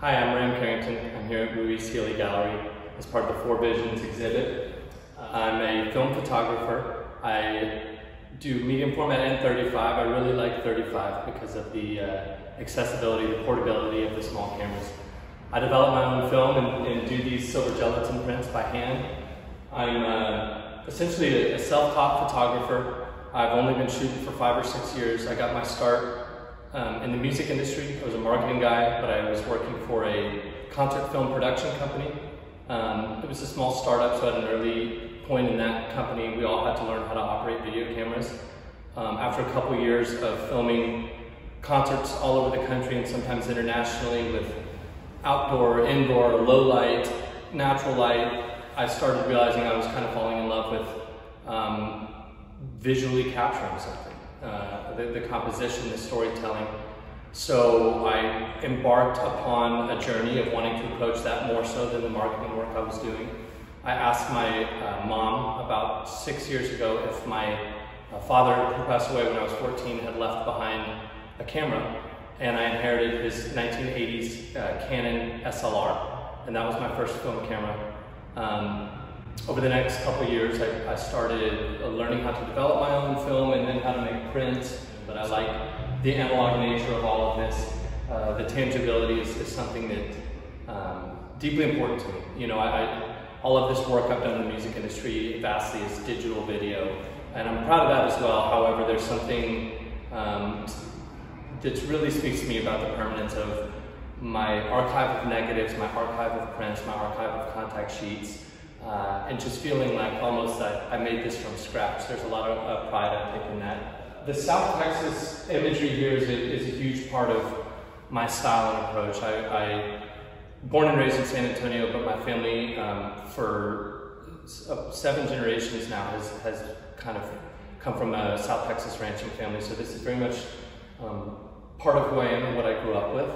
Hi, I'm Rahm Carrington. I'm here at Ruiz Healy Gallery as part of the Four Visions exhibit. I'm a film photographer. I do medium format and 35. I really like 35 because of the uh, accessibility, the portability of the small cameras. I develop my own film and, and do these silver gelatin prints by hand. I'm uh, essentially a, a self-taught photographer. I've only been shooting for five or six years. I got my start um, in the music industry. I was a marketing guy, but I was working for a concert film production company. Um, it was a small startup, so at an early point in that company, we all had to learn how to operate video cameras. Um, after a couple years of filming concerts all over the country and sometimes internationally with outdoor, indoor, low light, natural light, I started realizing I was kind of falling in love with um, visually capturing something uh, the, the composition, the storytelling. So I embarked upon a journey of wanting to approach that more so than the marketing work I was doing. I asked my uh, mom about six years ago if my uh, father, who passed away when I was 14, had left behind a camera, and I inherited his 1980s uh, Canon SLR, and that was my first film camera. Um, over the next couple years, I, I, started learning how to develop my own film and then how to make prints. But I like the analog nature of all of this. Uh, the tangibility is, is something that um, deeply important to me. You know, I, I, all of this work I've done in the music industry vastly is digital video, and I'm proud of that as well. However, there's something um, that really speaks to me about the permanence of my archive of negatives, my archive of prints, my archive of contact sheets, uh, and just feeling like almost that I made this from scratch. There's a lot of uh, pride I think in that. The South Texas imagery here is a, is a huge part of my style and approach. I, I born and raised in San Antonio, but my family um, for uh, seven generations now has, has kind of come from a South Texas ranching family. So this is very much um, part of who I am and what I grew up with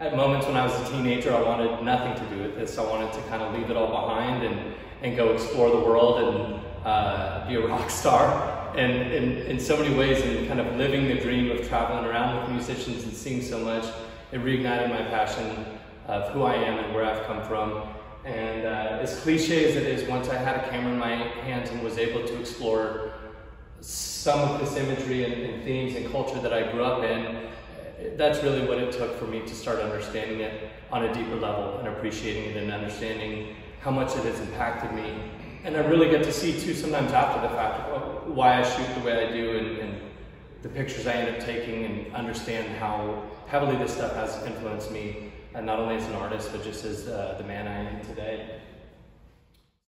at moments when I was a teenager, I wanted nothing to do with this. I wanted to kind of leave it all behind and, and go explore the world and uh, be a rock star. And in so many ways, in kind of living the dream of traveling around with musicians and seeing so much, it reignited my passion of who I am and where I've come from. And uh, as cliche as it is, once I had a camera in my hands and was able to explore some of this imagery and, and themes and culture that I grew up in, that's really what it took for me to start understanding it on a deeper level and appreciating it and understanding how much it has impacted me. And I really get to see too sometimes after the fact why I shoot the way I do and, and the pictures I end up taking and understand how heavily this stuff has influenced me, and not only as an artist, but just as uh, the man I am today.